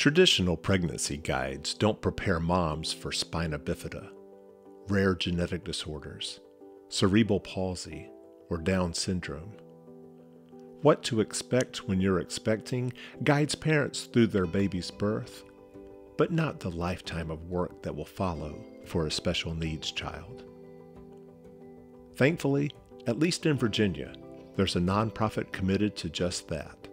Traditional pregnancy guides don't prepare moms for spina bifida, rare genetic disorders, cerebral palsy, or Down syndrome. What to expect when you're expecting guides parents through their baby's birth, but not the lifetime of work that will follow for a special needs child. Thankfully, at least in Virginia, there's a nonprofit committed to just that.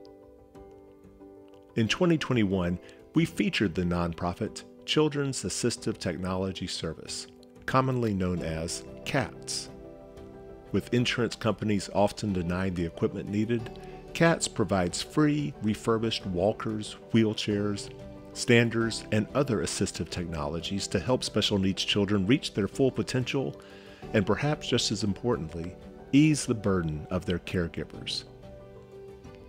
In 2021, we featured the nonprofit Children's Assistive Technology Service, commonly known as CATS. With insurance companies often denied the equipment needed, CATS provides free, refurbished walkers, wheelchairs, standers, and other assistive technologies to help special needs children reach their full potential and perhaps just as importantly, ease the burden of their caregivers.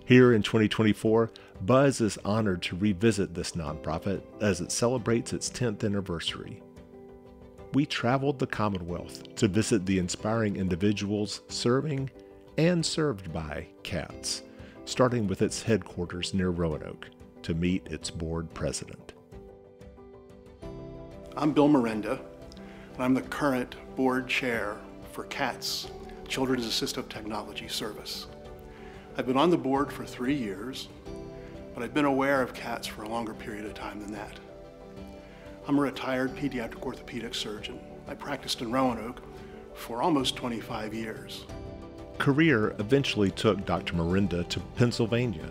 Here in 2024, Buzz is honored to revisit this nonprofit as it celebrates its 10th anniversary. We traveled the Commonwealth to visit the inspiring individuals serving and served by CATS, starting with its headquarters near Roanoke to meet its board president. I'm Bill Miranda, and I'm the current board chair for CATS, Children's Assistive Technology Service. I've been on the board for three years, but I've been aware of cats for a longer period of time than that. I'm a retired pediatric orthopedic surgeon. I practiced in Roanoke for almost 25 years. Career eventually took Dr. Miranda to Pennsylvania,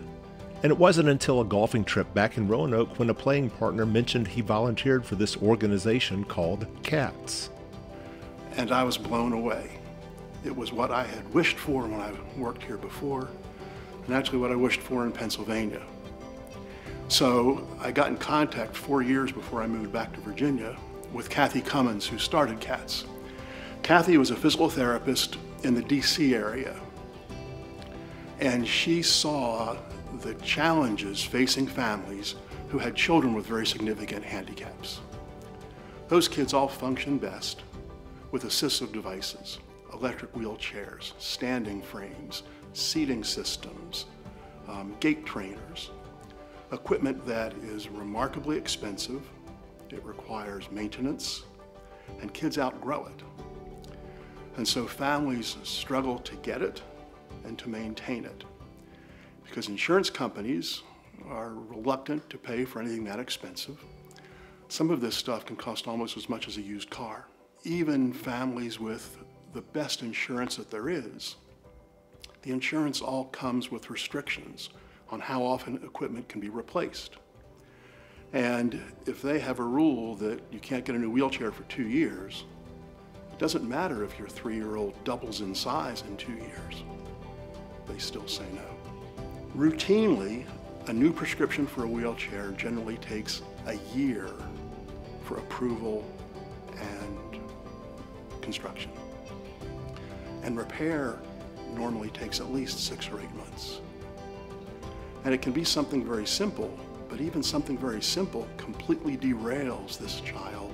and it wasn't until a golfing trip back in Roanoke when a playing partner mentioned he volunteered for this organization called CATS. And I was blown away. It was what I had wished for when I worked here before, and actually what I wished for in Pennsylvania. So I got in contact four years before I moved back to Virginia with Kathy Cummins, who started CATS. Kathy was a physical therapist in the DC area, and she saw the challenges facing families who had children with very significant handicaps. Those kids all function best with assistive devices, electric wheelchairs, standing frames, seating systems, um, gait trainers, equipment that is remarkably expensive, it requires maintenance, and kids outgrow it. And so families struggle to get it and to maintain it because insurance companies are reluctant to pay for anything that expensive. Some of this stuff can cost almost as much as a used car. Even families with the best insurance that there is the insurance all comes with restrictions on how often equipment can be replaced. And if they have a rule that you can't get a new wheelchair for two years, it doesn't matter if your three-year-old doubles in size in two years. They still say no. Routinely, a new prescription for a wheelchair generally takes a year for approval and construction. And repair normally takes at least six or eight months. And it can be something very simple, but even something very simple completely derails this child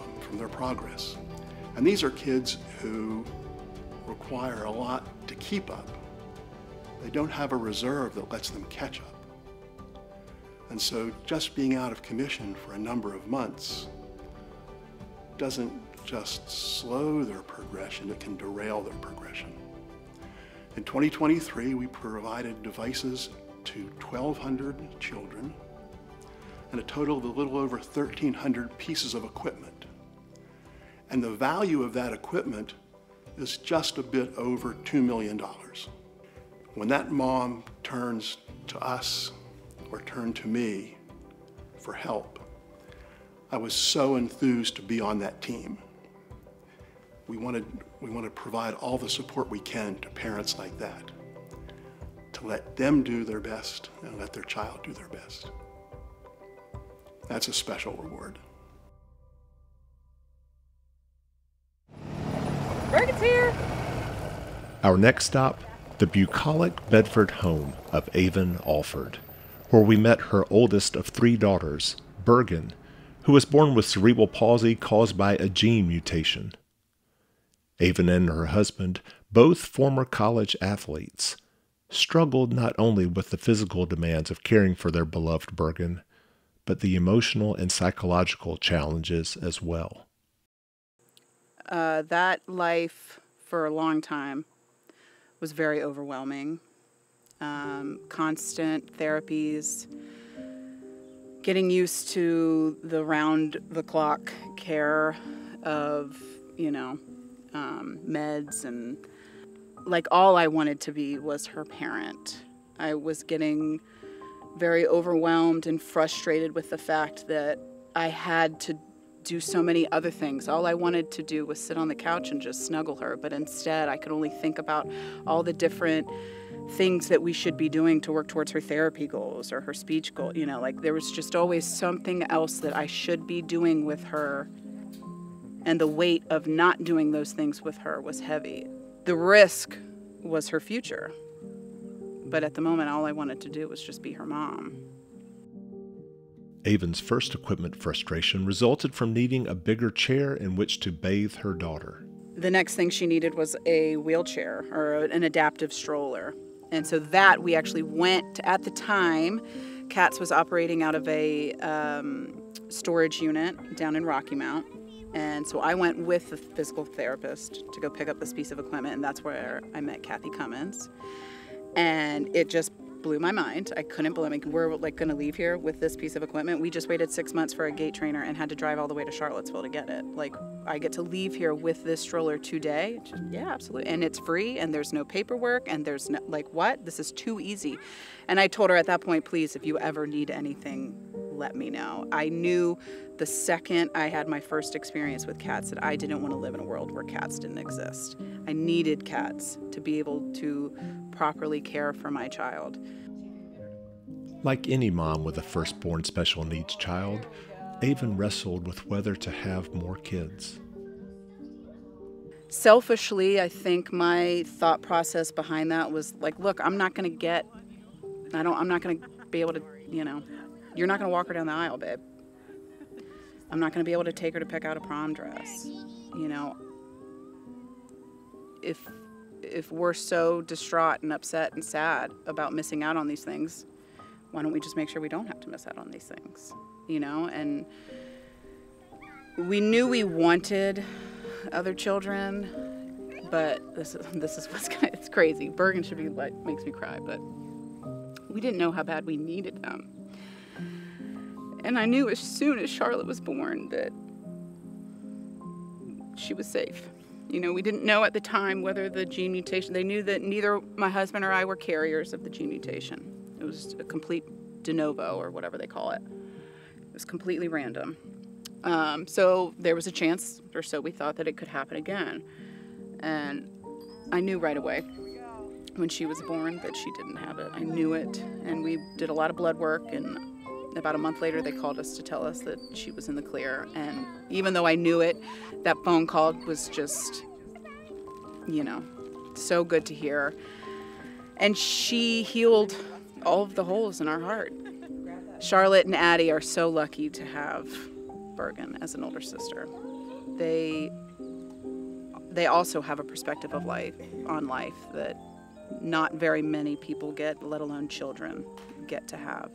um, from their progress. And these are kids who require a lot to keep up. They don't have a reserve that lets them catch up. And so just being out of commission for a number of months doesn't just slow their progression, it can derail their progression. In 2023, we provided devices to 1,200 children and a total of a little over 1,300 pieces of equipment. And the value of that equipment is just a bit over $2 million. When that mom turns to us or turned to me for help, I was so enthused to be on that team. We wanted, we want to provide all the support we can to parents like that, to let them do their best and let their child do their best. That's a special reward. Bergen's here. Our next stop, the bucolic Bedford home of Avon Alford, where we met her oldest of three daughters, Bergen, who was born with cerebral palsy caused by a gene mutation. Avon and her husband, both former college athletes, struggled not only with the physical demands of caring for their beloved Bergen, but the emotional and psychological challenges as well. Uh, that life for a long time was very overwhelming. Um, constant therapies, getting used to the round the clock care of, you know, um, meds and like all I wanted to be was her parent. I was getting very overwhelmed and frustrated with the fact that I had to do so many other things. All I wanted to do was sit on the couch and just snuggle her, but instead I could only think about all the different things that we should be doing to work towards her therapy goals or her speech goal. You know, like there was just always something else that I should be doing with her. And the weight of not doing those things with her was heavy. The risk was her future. But at the moment, all I wanted to do was just be her mom. Avon's first equipment frustration resulted from needing a bigger chair in which to bathe her daughter. The next thing she needed was a wheelchair or an adaptive stroller. And so that we actually went at the time. CATS was operating out of a um, storage unit down in Rocky Mount. And so I went with the physical therapist to go pick up this piece of equipment, and that's where I met Kathy Cummins. And it just blew my mind. I couldn't believe it. We're like going to leave here with this piece of equipment. We just waited six months for a gait trainer and had to drive all the way to Charlottesville to get it. Like I get to leave here with this stroller today. Just, yeah, absolutely. And it's free and there's no paperwork and there's no, like what? This is too easy. And I told her at that point, please, if you ever need anything, let me know. I knew the second I had my first experience with cats that I didn't want to live in a world where cats didn't exist. I needed cats to be able to properly care for my child. Like any mom with a firstborn special needs child, Avon wrestled with whether to have more kids. Selfishly, I think my thought process behind that was like, look, I'm not going to get, I don't, I'm not going to be able to, you know, you're not going to walk her down the aisle, babe. I'm not going to be able to take her to pick out a prom dress. You know, if if we're so distraught and upset and sad about missing out on these things, why don't we just make sure we don't have to miss out on these things? You know, and we knew we wanted other children, but this is this is what's kind of, it's crazy. Bergen should be like makes me cry, but we didn't know how bad we needed them. And I knew as soon as Charlotte was born that she was safe. You know, we didn't know at the time whether the gene mutation, they knew that neither my husband or I were carriers of the gene mutation. It was a complete de novo or whatever they call it. It was completely random. Um, so there was a chance, or so we thought, that it could happen again. And I knew right away when she was born that she didn't have it. I knew it. And we did a lot of blood work and about a month later, they called us to tell us that she was in the clear. And even though I knew it, that phone call was just, you know, so good to hear. And she healed all of the holes in our heart. Charlotte and Addie are so lucky to have Bergen as an older sister. They they also have a perspective of life on life that not very many people get, let alone children, get to have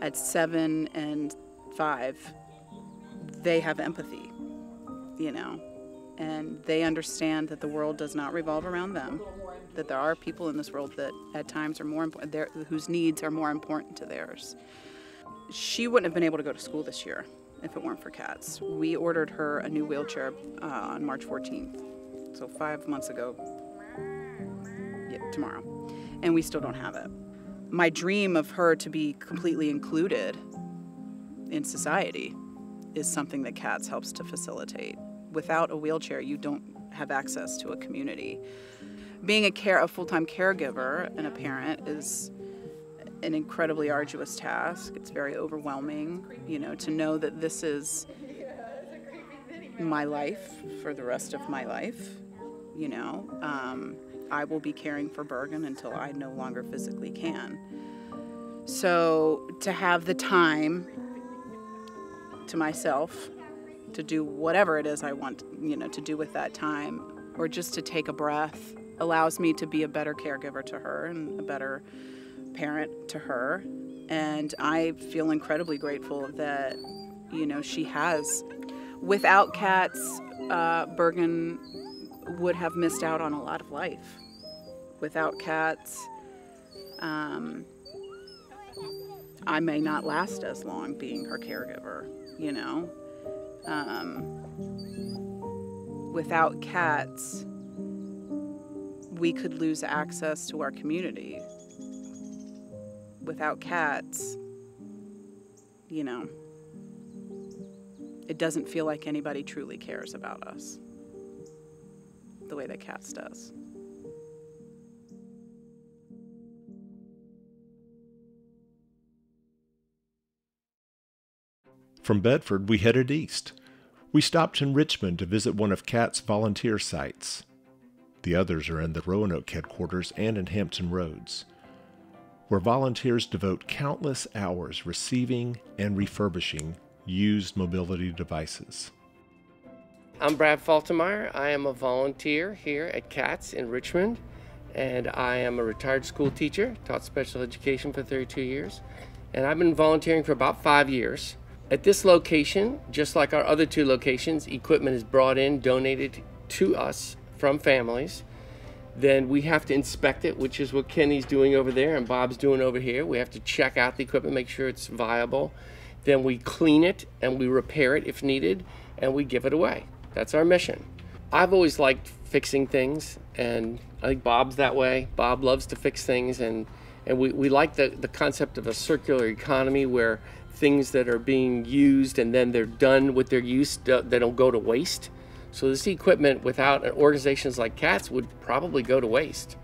at seven and five, they have empathy, you know, and they understand that the world does not revolve around them, that there are people in this world that at times are more important, whose needs are more important to theirs. She wouldn't have been able to go to school this year if it weren't for cats. We ordered her a new wheelchair uh, on March 14th, so five months ago, yeah, tomorrow, and we still don't have it my dream of her to be completely included in society is something that CATS helps to facilitate. Without a wheelchair, you don't have access to a community. Being a care a full-time caregiver and a parent is an incredibly arduous task. It's very overwhelming, you know, to know that this is my life for the rest of my life, you know. Um, I will be caring for Bergen until I no longer physically can. So to have the time to myself to do whatever it is I want, you know, to do with that time, or just to take a breath allows me to be a better caregiver to her and a better parent to her. And I feel incredibly grateful that, you know, she has. Without cats, uh, Bergen would have missed out on a lot of life. Without cats, um, I may not last as long being her caregiver, you know. Um, without cats, we could lose access to our community. Without cats, you know, it doesn't feel like anybody truly cares about us the way that cats does. From Bedford, we headed east. We stopped in Richmond to visit one of CAT's volunteer sites. The others are in the Roanoke headquarters and in Hampton Roads, where volunteers devote countless hours receiving and refurbishing used mobility devices. I'm Brad Faltermeyer. I am a volunteer here at CATS in Richmond, and I am a retired school teacher, taught special education for 32 years, and I've been volunteering for about five years. At this location, just like our other two locations, equipment is brought in, donated to us from families. Then we have to inspect it, which is what Kenny's doing over there and Bob's doing over here. We have to check out the equipment, make sure it's viable. Then we clean it and we repair it if needed, and we give it away. That's our mission. I've always liked fixing things, and I think Bob's that way. Bob loves to fix things, and, and we, we like the, the concept of a circular economy where things that are being used and then they're done with their use, uh, they don't go to waste. So this equipment without uh, organizations like CATS would probably go to waste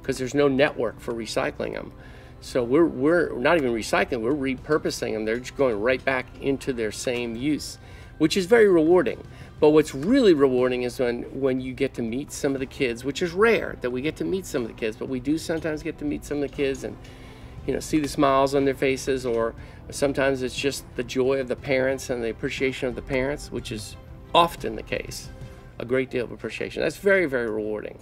because there's no network for recycling them. So we're, we're not even recycling, we're repurposing them. They're just going right back into their same use, which is very rewarding. But what's really rewarding is when, when you get to meet some of the kids, which is rare that we get to meet some of the kids, but we do sometimes get to meet some of the kids and you know see the smiles on their faces or sometimes it's just the joy of the parents and the appreciation of the parents, which is often the case. A great deal of appreciation. That's very, very rewarding.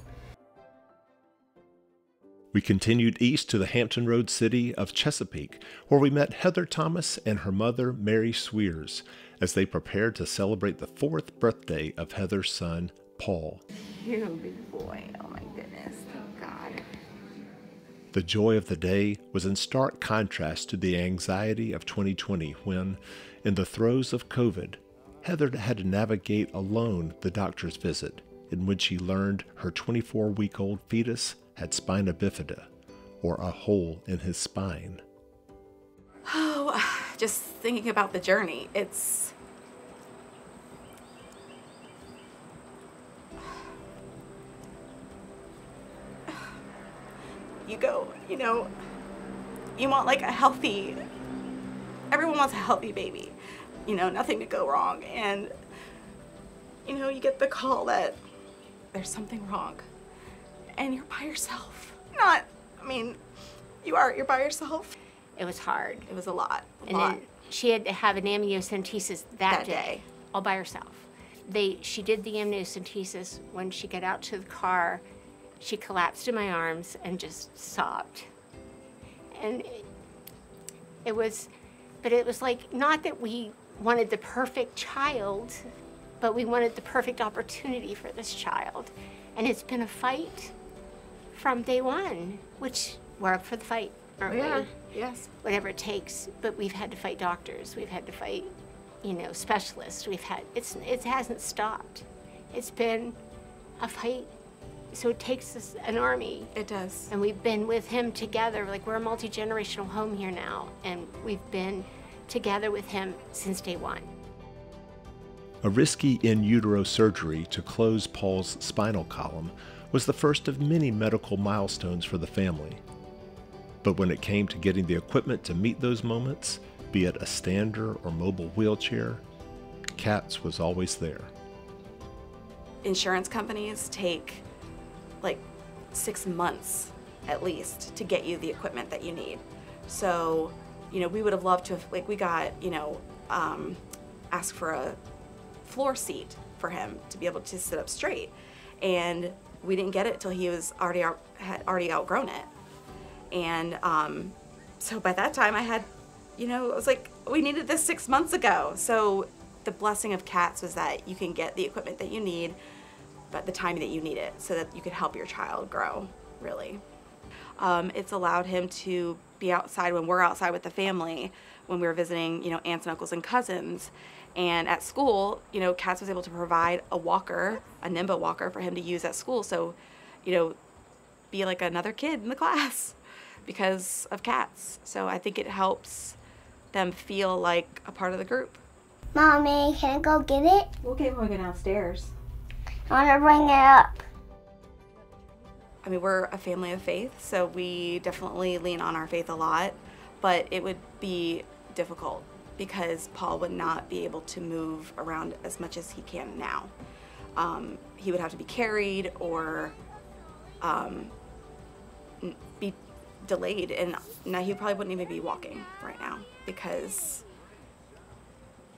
We continued east to the Hampton Road city of Chesapeake, where we met Heather Thomas and her mother, Mary Sweers, as they prepared to celebrate the fourth birthday of Heather's son, Paul. You big boy. Oh my goodness. Thank God. The joy of the day was in stark contrast to the anxiety of 2020 when, in the throes of COVID, Heather had to navigate alone the doctor's visit in which she learned her 24 week old fetus had spina bifida, or a hole in his spine. Just thinking about the journey, it's. You go, you know, you want like a healthy, everyone wants a healthy baby, you know, nothing to go wrong. And, you know, you get the call that there's something wrong and you're by yourself. Not, I mean, you are, you're by yourself. It was hard. It was a lot. A and lot. then she had to have an amniocentesis that, That day, day. all by herself. They, she did the amniocentesis. When she got out to the car, she collapsed in my arms and just sobbed. And it, it was, but it was like not that we wanted the perfect child, but we wanted the perfect opportunity for this child. And it's been a fight from day one, which we're up for the fight, aren't we? Yeah, yes. whatever it takes. But we've had to fight doctors. We've had to fight, you know, specialists. We've had it's it hasn't stopped. It's been a fight. So it takes us an army, It does. and we've been with him together. Like we're a multi generational home here now, and we've been together with him since day one. A risky in utero surgery to close Paul's spinal column was the first of many medical milestones for the family. But when it came to getting the equipment to meet those moments, be it a stander or mobile wheelchair, CATS was always there. Insurance companies take like six months at least to get you the equipment that you need. So, you know, we would have loved to have, like, we got, you know, um, asked for a floor seat for him to be able to sit up straight. And we didn't get it till he was already out, had already outgrown it. And um, so by that time, I had, you know, it was like we needed this six months ago. So the blessing of cats was that you can get the equipment that you need, but the time that you need it, so that you can help your child grow. Really, um, it's allowed him to be outside when we're outside with the family, when we were visiting, you know, aunts and uncles and cousins. And at school, you know, Cats was able to provide a walker, a Nimbo walker for him to use at school. So, you know, be like another kid in the class because of cats. So I think it helps them feel like a part of the group. Mommy, can I go get it? We'll get when go downstairs. I want to bring it up. I mean, we're a family of faith, so we definitely lean on our faith a lot, but it would be difficult because Paul would not be able to move around as much as he can now. Um, he would have to be carried or um, be delayed, and now he probably wouldn't even be walking right now because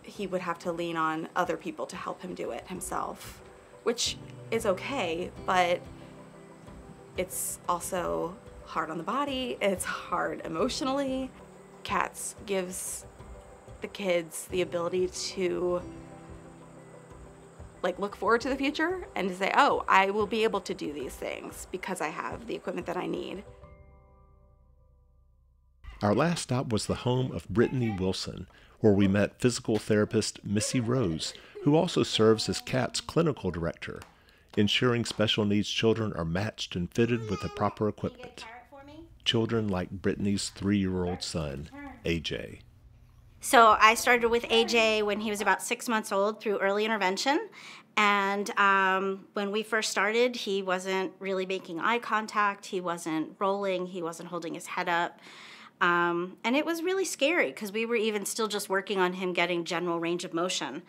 he would have to lean on other people to help him do it himself, which is okay, but it's also hard on the body, it's hard emotionally. Cats gives the kids the ability to like look forward to the future and to say, "Oh, I will be able to do these things because I have the equipment that I need." Our last stop was the home of Brittany Wilson, where we met physical therapist Missy Rose, who also serves as CAT's clinical director, ensuring special needs children are matched and fitted with the proper equipment. Children like Brittany's three year old son, AJ. So I started with AJ when he was about six months old through early intervention. And um, when we first started, he wasn't really making eye contact, he wasn't rolling, he wasn't holding his head up. Um, and it was really scary because we were even still just working on him getting general range of motion.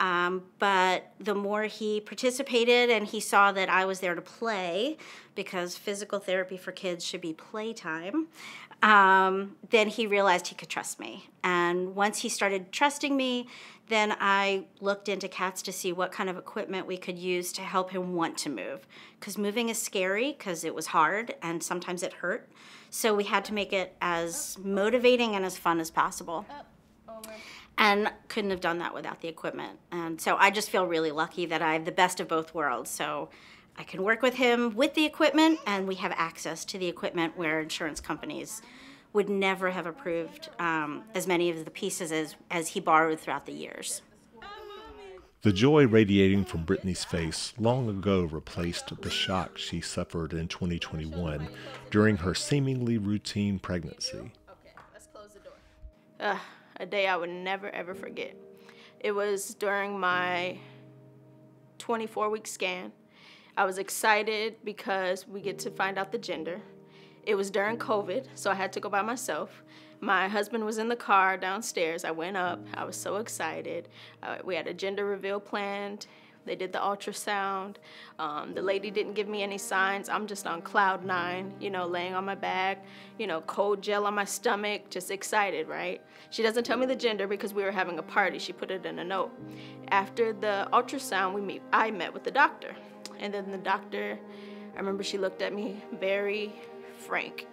Um, but the more he participated and he saw that I was there to play, because physical therapy for kids should be playtime, um, then he realized he could trust me. And once he started trusting me, then I looked into cats to see what kind of equipment we could use to help him want to move. Because moving is scary because it was hard and sometimes it hurt. So we had to make it as motivating and as fun as possible. And couldn't have done that without the equipment. And so I just feel really lucky that I have the best of both worlds. So I can work with him with the equipment, and we have access to the equipment where insurance companies would never have approved um, as many of the pieces as, as he borrowed throughout the years. The joy radiating from Brittany's face long ago replaced the shock she suffered in 2021 during her seemingly routine pregnancy. Okay, let's close the door. Uh, a day I would never ever forget. It was during my 24 week scan. I was excited because we get to find out the gender. It was during COVID, so I had to go by myself. My husband was in the car downstairs. I went up. I was so excited. Uh, we had a gender reveal planned. They did the ultrasound. Um, the lady didn't give me any signs. I'm just on cloud nine, you know, laying on my back, you know, cold gel on my stomach, just excited, right? She doesn't tell me the gender because we were having a party. She put it in a note. After the ultrasound, we meet. I met with the doctor, and then the doctor. I remember she looked at me very frank,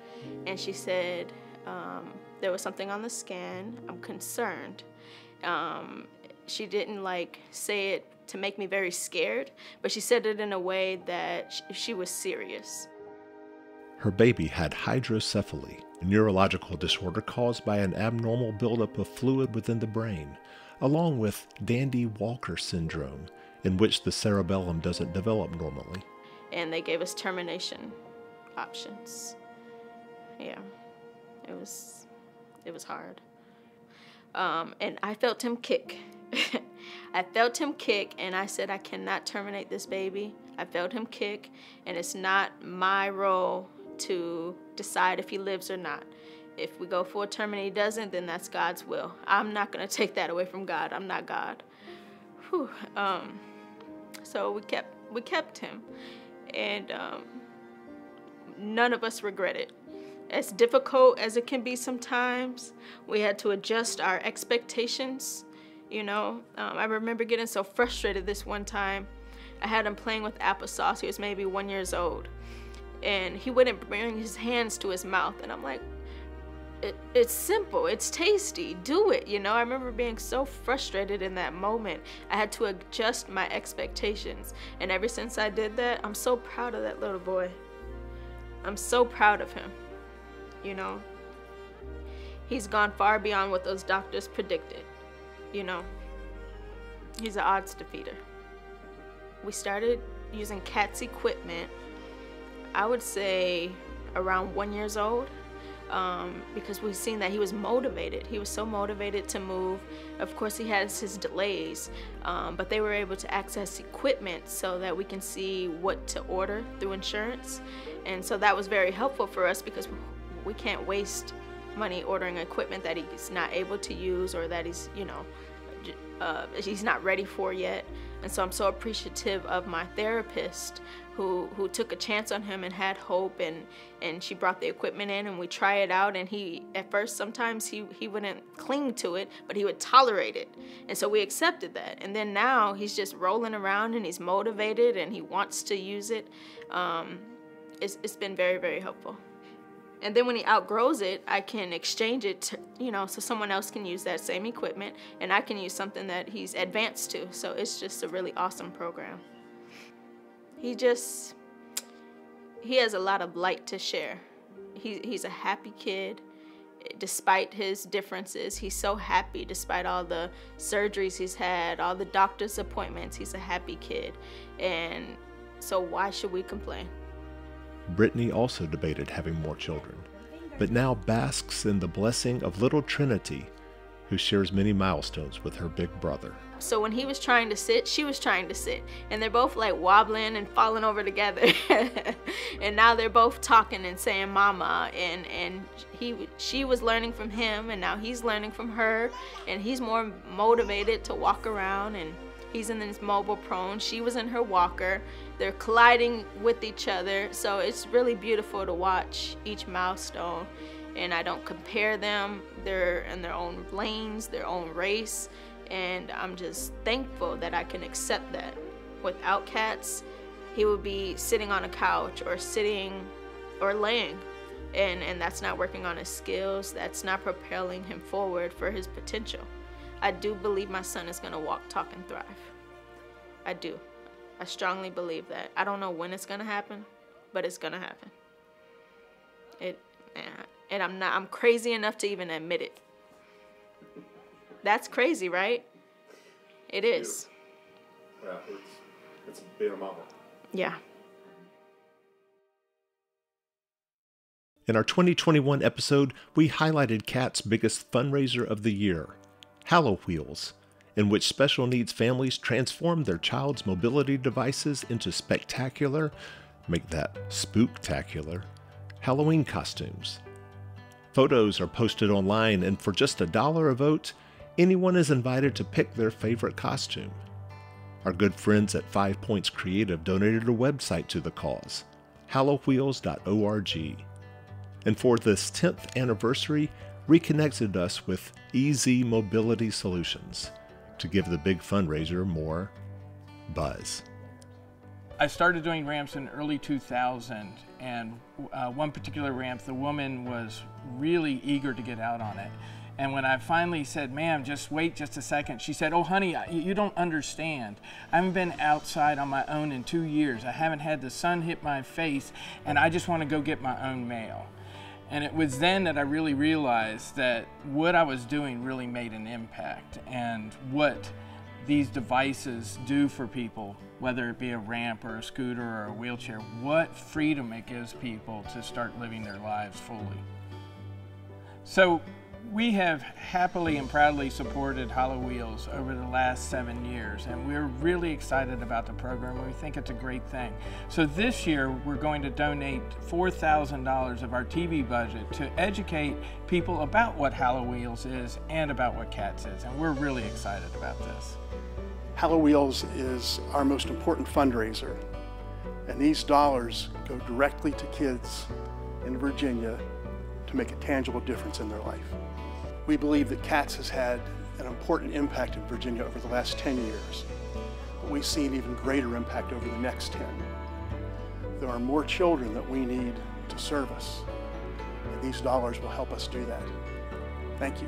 and she said. Um, there was something on the scan. I'm concerned. Um, she didn't like say it to make me very scared, but she said it in a way that sh- she was serious. Her baby had hydrocephaly, a neurological disorder caused by an abnormal buildup of fluid within the brain, along with Dandy Walker syndrome, in which the cerebellum doesn't develop normally. And they gave us termination options. Yeah, it was it was hard. Um, and I felt him kick. I felt him kick, and I said, I cannot terminate this baby. I felt him kick, and it's not my role to decide if he lives or not. If we go for a term and he doesn't, then that's God's will. I'm not going to take that away from God. I'm not God. Whew. Um, so we kept we kept him, and um, none of us regret it as difficult as it can be sometimes, we had to adjust our expectations. You know, um, I remember getting so frustrated this one time I had him playing with applesauce. He was maybe one years old. And he wouldn't bring his hands to his mouth. And I'm like, it, it's simple, it's tasty, do it. You know, I remember being so frustrated in that moment. I had to adjust my expectations. And ever since I did that, I'm so proud of that little boy. I'm so proud of him. You know, he's gone far beyond what those doctors predicted. You know, he's an odds defeater. We started using CATS equipment, I would say around one years old um, because we've seen that he was motivated. He was so motivated to move. Of course, he has his delays, um, but they were able to access equipment so that we can see what to order through insurance. And so that was very helpful for us because we can't waste money ordering equipment that he's not able to use or that he's, you know, uh, he's not ready for yet. And so I'm so appreciative of my therapist who who took a chance on him and had hope and and she brought the equipment in and we try it out. And he at first sometimes he he wouldn't cling to it but he would tolerate it. And so we accepted that. And then now he's just rolling around and he's motivated and he wants to use it. Um, it's, it's been very very helpful and then when he outgrows it i can exchange it to, you know so someone else can use that same equipment and i can use something that he's advanced to so it's just a really awesome program he just he has a lot of light to share. He, he's a happy kid despite his differences. He's so happy despite all the surgeries he's had, all the doctor's appointments. He's a happy kid. And so why should we complain? Brittany also debated having more children, but now basks in the blessing of little Trinity, who shares many milestones with her big brother. So when he was trying to sit, she was trying to sit. And they're both like wobbling and falling over together. and now they're both talking and saying mama and and he she was learning from him and now he's learning from her and he's more motivated to walk around and he's in his mobile prone. She was in her walker. They're colliding with each other. So it's really beautiful to watch each milestone and I don't compare them. They're in their own lanes, their own race and I'm just thankful that I can accept that. Without cats, he would be sitting on a couch or sitting or laying. And, and that's not working on his skills. That's not propelling him forward for his potential. I do believe my son is going to walk, talk, and thrive. I do. I strongly believe that. I don't know when it's going to happen, but it's going to happen. It, and I'm not, I'm crazy enough to even admit it. That's crazy, right? It is. Yeah, it's, it's being a mama. Yeah. In our 2021 episode, we highlighted CAT's biggest fundraiser of the year, Hallow Wheels, in which special needs families transform their child's mobility devices into spectacular, make that spooktacular, Halloween costumes. Photos are posted online, and for just a dollar a vote, anyone is invited to pick their favorite costume. Our good friends at Five Points Creative donated a website to the cause, hallowwheels.org. And for this 10th anniversary, reconnected us with Easy Mobility Solutions to give the big fundraiser more buzz. I started doing ramps in early 2000, and uh, one particular ramp, the woman was really eager to get out on it. And when I finally said, ma'am, just wait just a second, she said, oh, honey, you don't understand. I haven't been outside on my own in two years. I haven't had the sun hit my face, and I just want to go get my own mail. And it was then that I really realized that what I was doing really made an impact and what these devices do for people, whether it be a ramp or a scooter or a wheelchair, what freedom it gives people to start living their lives fully. So we have happily and proudly supported Hallowheels over the last seven years, and we're really excited about the program. We think it's a great thing. So this year, we're going to donate $4,000 of our TV budget to educate people about what Hallowheels is and about what CATS is, and we're really excited about this. Hallowheels is our most important fundraiser, and these dollars go directly to kids in Virginia make a tangible difference in their life. We believe that CATS has had an important impact in Virginia over the last 10 years. but we see an even greater impact over the next 10. There are more children that we need to service, and these dollars will help us do that. Thank you.